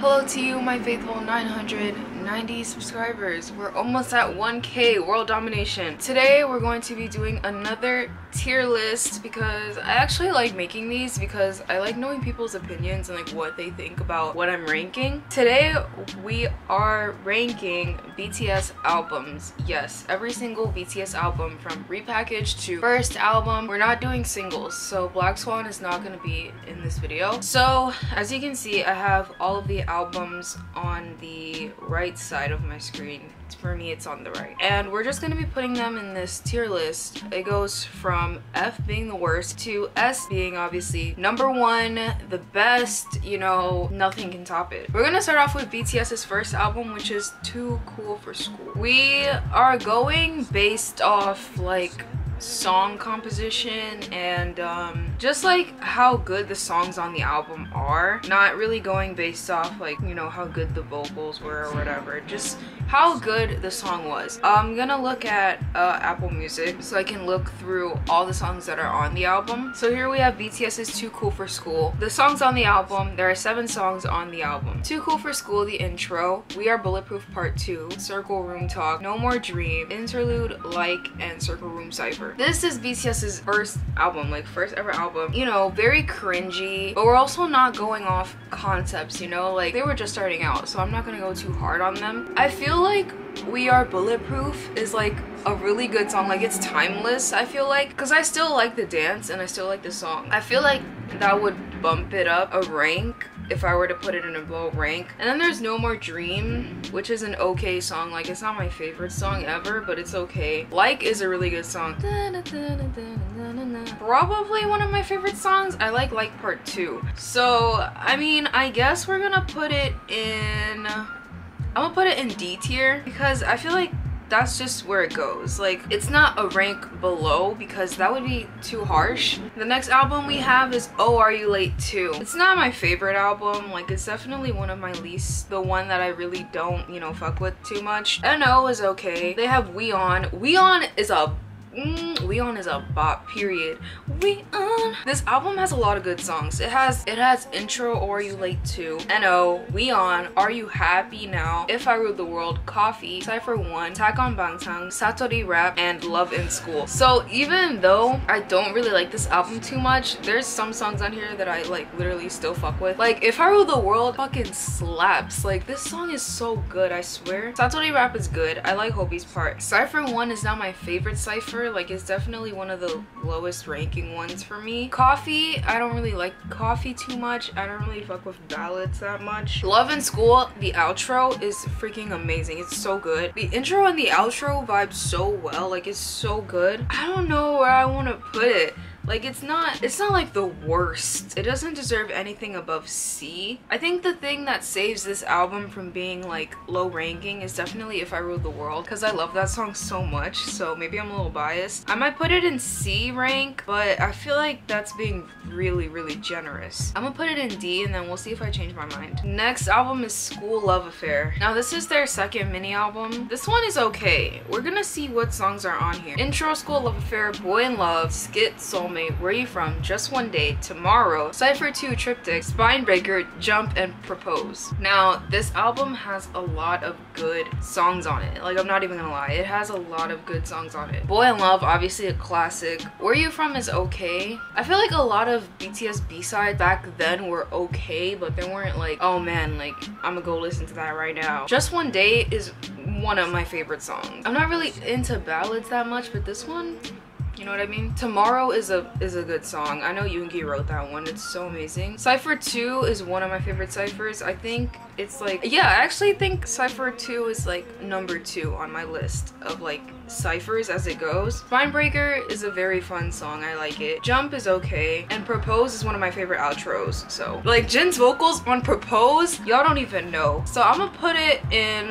Hello to you, my faithful 990 subscribers. We're almost at 1k world domination. Today we're going to be doing another tier list because I actually like making these because I like knowing people's opinions and like what they think about what I'm ranking. Today we are ranking BTS albums. Yes, every single BTS album from repackaged to first album. We're not doing singles, so Black Swan is not going to be in this video. So as you can see, I have all of the albums on the right side of my screen. For me, it's on the right. And we're just to be putting them in this tier list. It goes from F being the worst to S being obviously number one, the best, you know, nothing can top it. We're to start off with BTS's first album, which is Too Cool for School. We are going based off like song composition and um, just like how good the songs on the album are. Not really going based off like you know how good the vocals were or whatever. Just how good the song was i'm gonna look at uh, apple music so i can look through all the songs that are on the album so here we have bts's too cool for school the songs on the album there are seven songs on the album too cool for school the intro we are bulletproof part two circle room talk no more dream interlude like and circle room cipher this is BTS's first album, like first ever album. You know, very cringy, but we're also not going off concepts, you know? Like they were just starting out, so I'm not gonna go too hard on them. I feel like We Are Bulletproof is like a really good song. Like it's timeless, I feel like. Cause I still like the dance and I still like the song. I feel like that would bump it up a rank if I were to put it in a low rank. And then there's No More Dream, which is an okay song. Like, it's not my favorite song ever, but it's okay. Like is a really good song. Probably one of my favorite songs. I like Like Part 2. So, I mean, I guess we're gonna put it in... I'm gonna put it in D tier because I feel like that's just where it goes. Like, it's not a rank below because that would be too harsh. The next album we have is Oh Are You Late Too. It's not my favorite album. Like, it's definitely one of my least, the one that I really don't, you know, fuck with too much. NO is okay. They have We On. WION is a Mm, We On is a bop, period. We On. This album has a lot of good songs. It has it has intro or you late too. NO, We On, Are You Happy Now, If I Ruled the World, Coffee, Cypher 1, Attack on Bangtan, Satoori Rap, and Love in School. So even though I don't really like this album too much, there's some songs on here that I like literally still fuck with. Like If I Ruled the World fucking slaps. Like this song is so good, I swear. Satoori Rap is good. I like Hobi's part. Cypher 1 is not my favorite Cypher like it's definitely one of the lowest ranking ones for me. Coffee, I don't really like coffee too much. I don't really fuck with ballads that much. Love in School, the outro is freaking amazing. It's so good. The intro and the outro vibe so well. Like it's so good. I don't know where I want to put it. Like it's not, it's not like the worst. It doesn't deserve anything above C. I think the thing that saves this album from being like low ranking is definitely If I Ruled the World because I love that song so much. So maybe I'm a little biased. I might put it in C rank, but I feel like that's being really, really generous. I'm gonna put it in D and then we'll see if I change my mind. Next album is School Love Affair. Now this is their second mini album. This one is okay. We're gonna see what songs are on here. Intro, School Love Affair, Boy in Love, Skit, Soulmate, where You From, Just One Day, Tomorrow, Cypher 2 Triptych, Spinebreaker, Jump, and Propose. Now, this album has a lot of good songs on it. Like, I'm not even gonna lie, it has a lot of good songs on it. Boy in Love, obviously a classic. Where You From is okay. I feel like a lot of BTS B-sides back then were okay, but they weren't like, oh man, like, I'm gonna go listen to that right now. Just One Day is one of my favorite songs. I'm not really into ballads that much, but this one, you know what I mean? Tomorrow is a is a good song. I know Yoongi wrote that one. It's so amazing. Cypher 2 is one of my favorite ciphers. I think it's like yeah, I actually think Cypher 2 is like number 2 on my list of like ciphers as it goes. Spinebreaker is a very fun song. I like it. Jump is okay. And Propose is one of my favorite outros. So like Jin's vocals on Propose, y'all don't even know. So I'm gonna put it in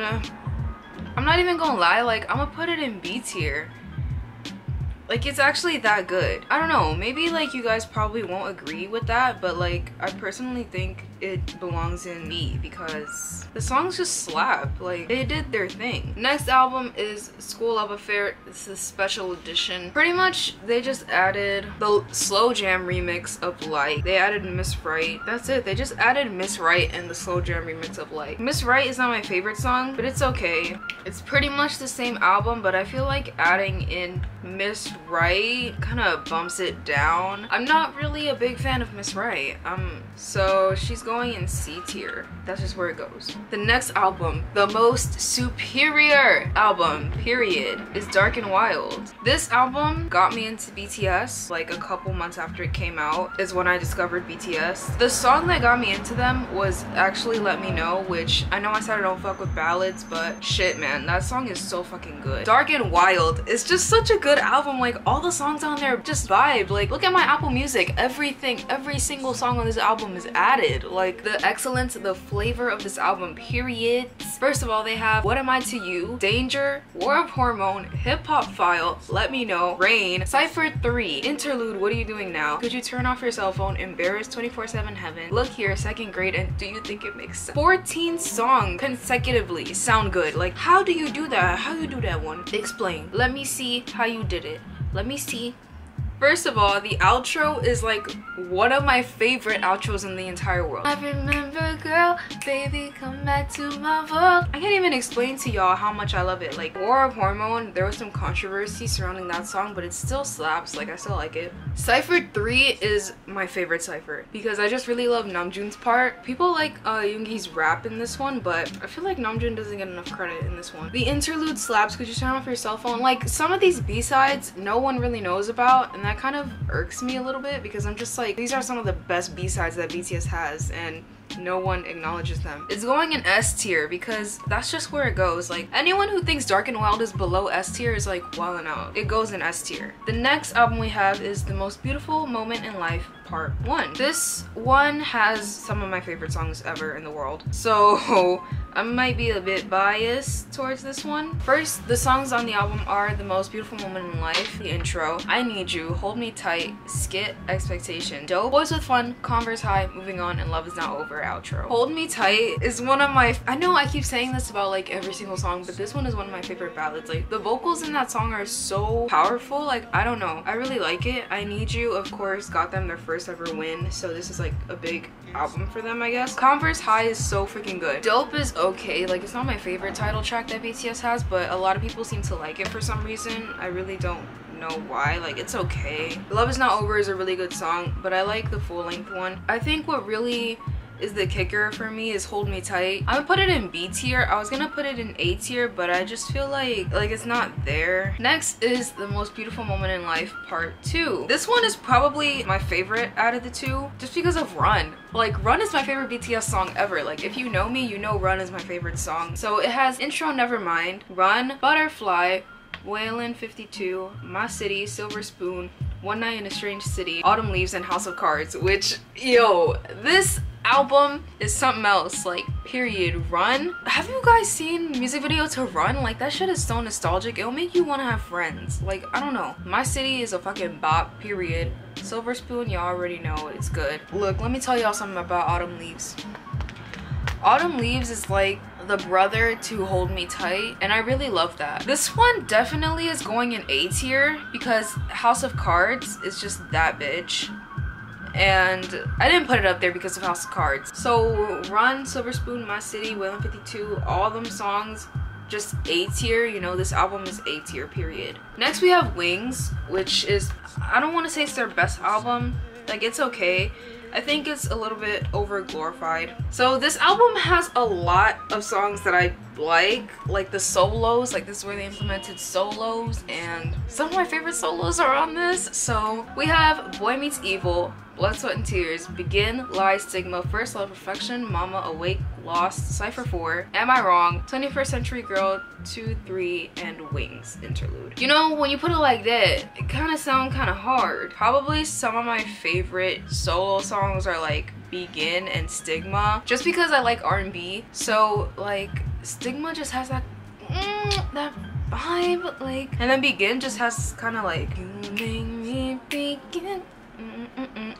I'm not even gonna lie, like I'm gonna put it in B tier like it's actually that good. I don't know, maybe like you guys probably won't agree with that, but like I personally think it belongs in me because the songs just slap. Like they did their thing. Next album is School Love Affair. It's a special edition. Pretty much they just added the slow jam remix of Like. They added Miss Right. That's it. They just added Miss Right and the slow jam remix of Like. Miss Right is not my favorite song, but it's okay. It's pretty much the same album, but I feel like adding in Miss Right kind of bumps it down. I'm not really a big fan of Miss Right. Um, so she's going in C tier. That's just where it goes. The next album, the most superior album, period, is Dark and Wild. This album got me into BTS like a couple months after it came out is when I discovered BTS. The song that got me into them was actually Let Me Know, which I know I said I don't fuck with ballads, but shit man, that song is so fucking good. Dark and Wild is just such a good album. Like all the songs on there just vibe. Like look at my Apple Music. Everything, every single song on this album is added. Like the excellence, the flavor of this album, period. First of all, they have What Am I to You, Danger, War of Hormone, Hip Hop Phile, Let Me Know, Rain, Cypher 3, Interlude, What Are You Doing Now? Could you turn off your cell phone? Embarrassed 24-7 Heaven, Look Here, Second Grade, and Do You Think It Makes Sense? 14 songs consecutively sound good. Like how do you do that? How you do that one? Explain. Let me see how you did it. Let me see. First of all, the outro is like one of my favorite outros in the entire world. I remember, girl, baby, come back to my world. I can't even explain to y'all how much I love it. Like, War of Hormone, there was some controversy surrounding that song, but it still slaps. Like, I still like it. Cypher 3 is my favorite Cypher because I just really love Namjoon's part. People like uh, Yoongi's rap in this one, but I feel like Namjoon doesn't get enough credit in this one. The interlude slaps. Could you turn off your cell phone? Like, some of these B-sides no one really knows about, and that kind of irks me a little bit because I'm just like, these are some of the best B-sides that BTS has, and no one acknowledges them. It's going in S tier because that's just where it goes. Like anyone who thinks Dark and Wild is below S tier is like wilding out. It goes in S tier. The next album we have is The Most Beautiful Moment in Life Part 1. This one has some of my favorite songs ever in the world. So I might be a bit biased towards this one. First, the songs on the album are The Most Beautiful Moment in Life, the intro, I Need You, Hold Me Tight, Skit, Expectation, Dope, Boys with Fun, Converse High, Moving On, and Love Is Not Over outro. Hold Me Tight is one of my, I know I keep saying this about like every single song, but this one is one of my favorite ballads. Like the vocals in that song are so powerful. Like, I don't know. I really like it. I Need You, of course, got them their first ever win. So this is like a big album for them, I guess. Converse High is so freaking good. Dope is okay. Like, it's not my favorite title track that BTS has, but a lot of people seem to like it for some reason. I really don't know why like it's okay love is not over is a really good song but i like the full length one i think what really is the kicker for me is hold me tight. I'm gonna put it in b tier. I was gonna put it in a tier but i just feel like like it's not there. Next is the most beautiful moment in life part two. This one is probably my favorite out of the two just because of run. Like run is my favorite bts song ever. Like if you know me you know run is my favorite song. So it has intro nevermind run butterfly Whalien 52, My City, Silver Spoon, One Night in a Strange City, Autumn Leaves, and House of Cards, which, yo, this album is something else like period. Run? Have you guys seen music video to run? Like that shit is so nostalgic. It'll make you want to have friends. Like i don't know. My city is a fucking bop period. Silver spoon y'all already know it's good. Look let me tell y'all something about autumn leaves. Autumn leaves is like the brother to hold me tight and i really love that. This one definitely is going in a tier because house of cards is just that bitch and I didn't put it up there because of House of Cards. So Run, Silver Spoon, My City, Whalien 52, all them songs just A tier. You know, this album is A tier, period. Next we have Wings, which is, I don't want to say it's their best album. Like, it's okay. I think it's a little bit over glorified. So this album has a lot of songs that I like, like the solos, like this is where they implemented solos and some of my favorite solos are on this. So we have Boy Meets Evil, Blood, Sweat, and Tears, Begin, Lie, Stigma, First Love, Perfection, Mama, Awake, Lost, Cypher 4, Am I Wrong, 21st Century Girl, 2, 3, and Wings interlude. You know, when you put it like that, it kind of sounds kind of hard. Probably some of my favorite solo songs are like Begin and Stigma, just because I like R&B. So like Stigma just has that, mm, that vibe, like, and then Begin just has kind of like, you make me begin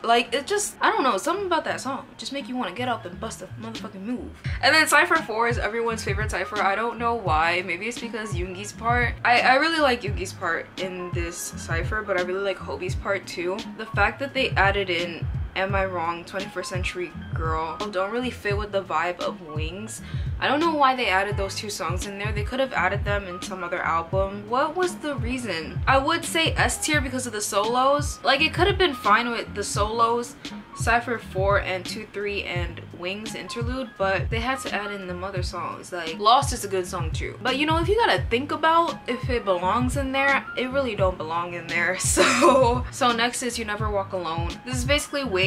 like it just I don't know something about that song just make you want to get up and bust a motherfucking move. And then Cypher 4 is everyone's favorite Cypher. I don't know why. Maybe it's because Yoongi's part. I, I really like Yoongi's part in this Cypher but I really like Hobi's part too. The fact that they added in Am I Wrong, 21st Century Girl don't really fit with the vibe of Wings. I don't know why they added those two songs in there. They could have added them in some other album. What was the reason? I would say S tier because of the solos. Like it could have been fine with the solos Cypher 4 and 2 3 and Wings interlude, but they had to add in the mother songs. Like Lost is a good song too. But you know, if you gotta think about if it belongs in there, it really don't belong in there. So so next is You Never Walk Alone. This is basically Wings,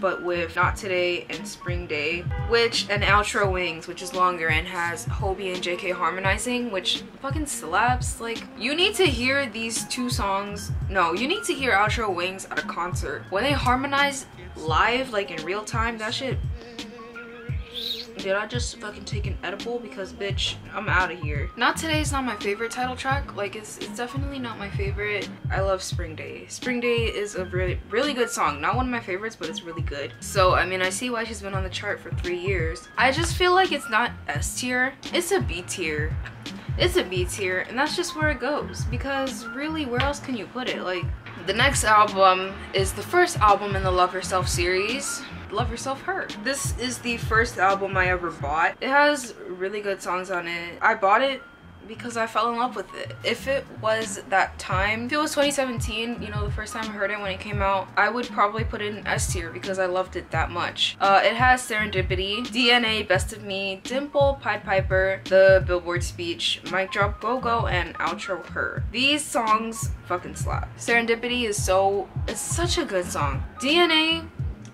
but with Not Today and Spring Day, which an outro Wings, which is longer and has Hobi and JK harmonizing, which fucking slaps. Like you need to hear these two songs. No, you need to hear outro Wings at a concert. When they harmonize live, like in real time, that shit. Did I just fucking take an edible? Because bitch, I'm out of here. Not Today is not my favorite title track. Like it's it's definitely not my favorite. I love Spring Day. Spring Day is a really really good song. Not one of my favorites, but it's really good. So I mean I see why she's been on the chart for three years. I just feel like it's not S tier. It's a B tier. It's a B tier, and that's just where it goes. Because really, where else can you put it? Like the next album is the first album in the Love Yourself series. Love Yourself Her. This is the first album I ever bought. It has really good songs on it. I bought it because I fell in love with it. If it was that time, if it was 2017, you know, the first time I heard it when it came out, I would probably put it in S tier because I loved it that much. Uh, it has Serendipity, DNA, Best of Me, Dimple, Pied Piper, The Billboard Speech, Mic Drop Go Go, and Outro Her. These songs fucking slap. Serendipity is so, it's such a good song. DNA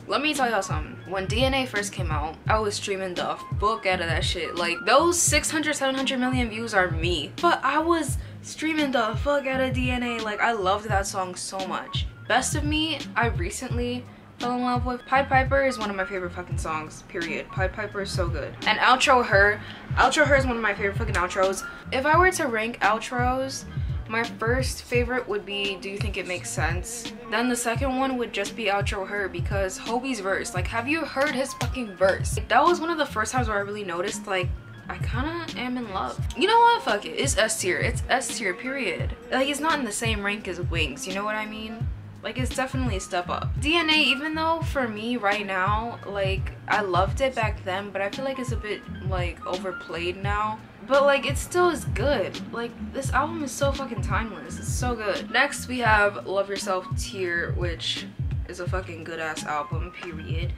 let me tell y'all something. When DNA first came out, I was streaming the fuck out of that shit. Like, those 600, 700 million views are me. But I was streaming the fuck out of DNA. Like, I loved that song so much. Best of Me, I recently fell in love with. Pied Piper is one of my favorite fucking songs, period. Pied Piper is so good. And Outro Her, Outro Her is one of my favorite fucking outros. If I were to rank outros, my first favorite would be Do You Think It Makes Sense? Then the second one would just be Outro Her because Hobi's verse. Like, have you heard his fucking verse? Like, that was one of the first times where I really noticed, like, I kind of am in love. You know what? Fuck it. It's S tier. It's S tier, period. Like, it's not in the same rank as Wings. You know what I mean? Like, it's definitely a step up. DNA, even though for me right now, like, I loved it back then, but I feel like it's a bit, like, overplayed now but like it still is good. Like this album is so fucking timeless. It's so good. Next we have love yourself tear which is a fucking good ass album period.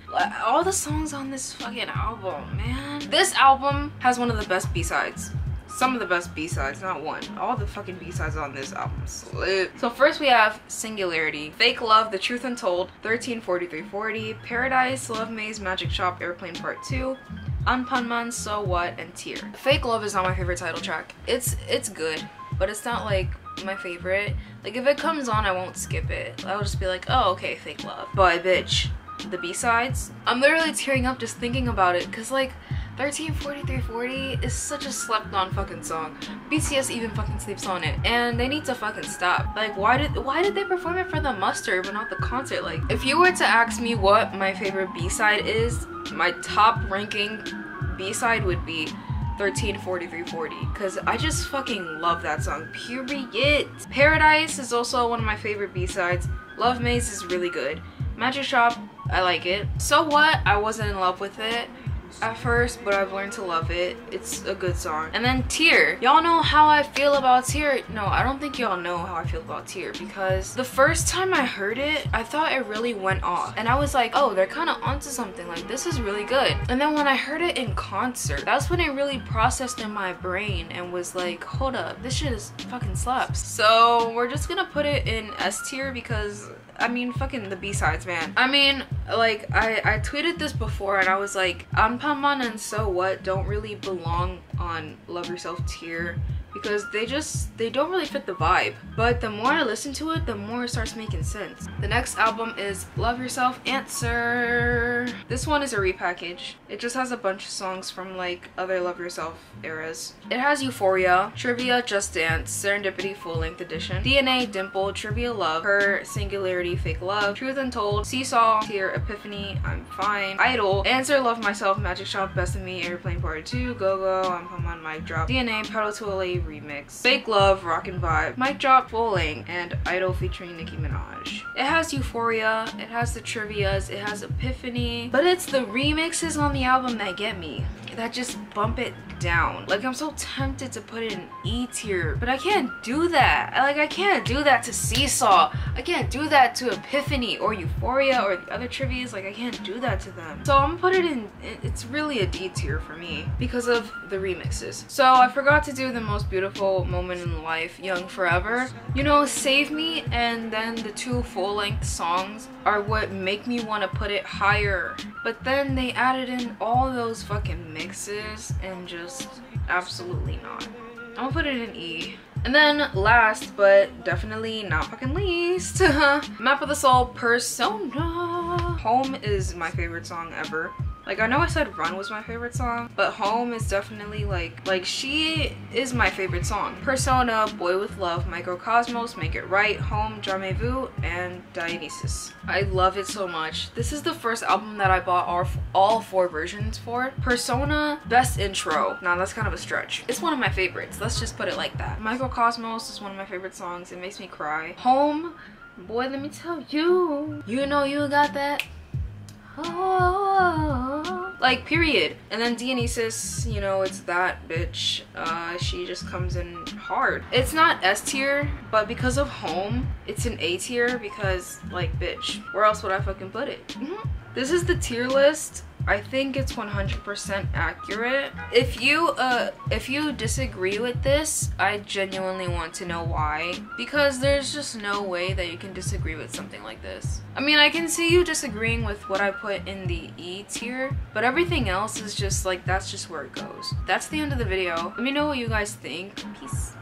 All the songs on this fucking album man. This album has one of the best b-sides. Some of the best b-sides not one. All the fucking b-sides on this album slip so first we have singularity fake love the truth untold 134340 paradise love maze magic shop airplane part 2 Anpanman, So What, and Tear. Fake Love is not my favorite title track. It's it's good, but it's not like my favorite. Like if it comes on, I won't skip it. I'll just be like, oh okay, Fake Love. But bitch, the B-sides, I'm literally tearing up just thinking about it because like 134340 is such a slept on fucking song. BTS even fucking sleeps on it. And they need to fucking stop. Like why did why did they perform it for the muster but not the concert? Like if you were to ask me what my favorite B-side is, my top ranking b-side would be 134340 because I just fucking love that song period Paradise is also one of my favorite b-sides Love Maze is really good Magic Shop I like it So What I wasn't in love with it at first, but I've learned to love it. It's a good song. And then Tear. Y'all know how I feel about Tear. No, I don't think y'all know how I feel about Tear because the first time I heard it, I thought it really went off. And I was like, oh, they're kind of onto something. Like, this is really good. And then when I heard it in concert, that's when it really processed in my brain and was like, hold up, this shit is fucking slaps. So we're just gonna put it in S tier because I mean, fucking the B-sides, man. I mean, like, I, I tweeted this before and I was like, Anpanman and So What don't really belong on Love Yourself Tear because they just they don't really fit the vibe. But the more I listen to it, the more it starts making sense. The next album is Love Yourself Answer. This one is a repackage. It just has a bunch of songs from like other Love Yourself eras. It has Euphoria, Trivia, Just Dance, Serendipity Full Length Edition, DNA, Dimple, Trivia Love, Her, Singularity, Fake Love, Truth Untold, Seesaw, Tear, Epiphany, I'm Fine, Idol, Answer, Love Myself, Magic Shop, Best of Me, Airplane Part 2, Go Go, I'm Home on Mic Drop, DNA, Pedal to Remix, Fake Love, Rockin' Vibe, Mic Drop, Length, and Idol featuring Nicki Minaj. It has Euphoria, it has the Trivias, it has Epiphany, but it's the remixes on the album that get me that just bump it down. Like I'm so tempted to put it in E tier, but I can't do that. Like I can't do that to Seesaw. I can't do that to Epiphany or Euphoria or the other trivias. Like I can't do that to them. So I'm gonna put it in, it's really a D tier for me because of the remixes. So I forgot to do the most beautiful moment in life, Young Forever. You know, Save Me and then the two full length songs are what make me want to put it higher. But then they added in all those fucking mixes and just absolutely not. I'm gonna put it in E. And then last but definitely not fucking least, Map of the Soul Persona. Home is my favorite song ever. Like I know I said Run was my favorite song, but Home is definitely like like she is my favorite song. Persona, Boy with Love, Mikrokosmos, Make It Right, Home, Jamais and Dionysus. I love it so much. This is the first album that I bought all, all four versions for. Persona, best intro. Now that's kind of a stretch. It's one of my favorites. Let's just put it like that. Mikrokosmos is one of my favorite songs. It makes me cry. Home, boy, let me tell you. You know you got that oh, like period. And then dionysus you know it's that bitch. Uh she just comes in hard. It's not s tier but because of home it's an a tier because like bitch where else would i fucking put it? Mm -hmm. this is the tier list I think it's 100% accurate. If you uh if you disagree with this, I genuinely want to know why because there's just no way that you can disagree with something like this. I mean, I can see you disagreeing with what I put in the E tier, but everything else is just like that's just where it goes. That's the end of the video. Let me know what you guys think. Peace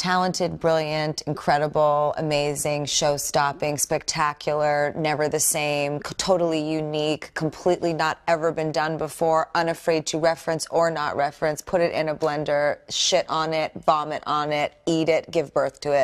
talented, brilliant, incredible, amazing, show stopping, spectacular, never the same, totally unique, completely not ever been done before, unafraid to reference or not reference, put it in a blender, shit on it, vomit on it, eat it, give birth to it.